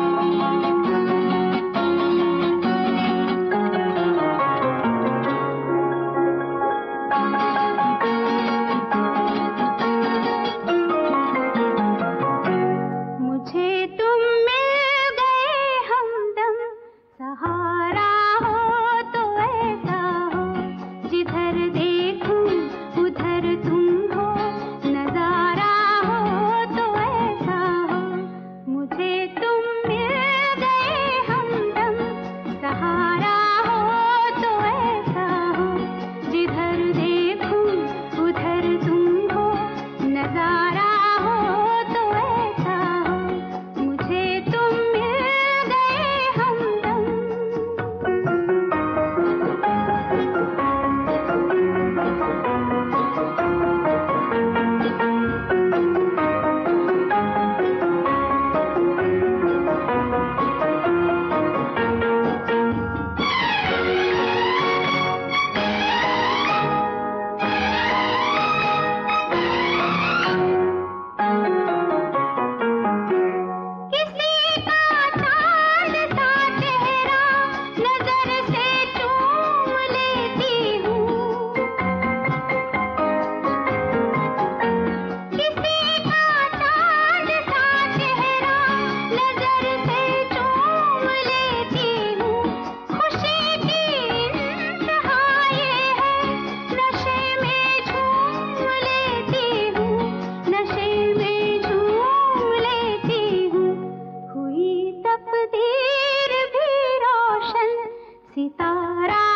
Música तकदीर भी रोशन सितारा